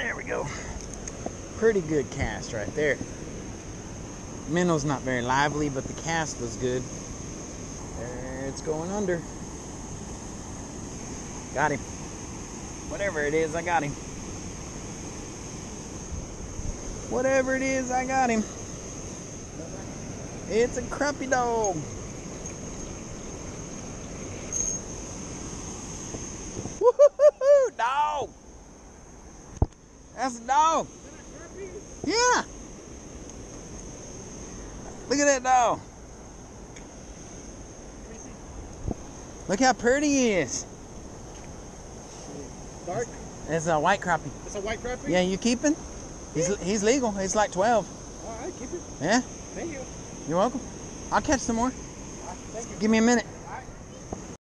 There we go. Pretty good cast right there. Minnow's not very lively, but the cast was good. There it's going under. Got him. Whatever it is, I got him. Whatever it is, I got him. It's a crappie dog. Woohoo! Dog! That's a dog. Yeah. Look at that dog. Look how pretty he is. Dark? It's a white crappie. It's a white crappie? Yeah, you keeping? He's he's legal. He's like 12. All right, keep it. Yeah. Thank you. You're welcome. I'll catch some more. Thank you. Give me a minute.